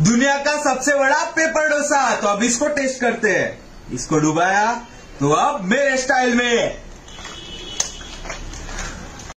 दुनिया का सबसे बड़ा पेपर डोसा। तो अब इसको टेस्ट करते हैं। इसको डुबाया तो अब मेरे स्टाइल में।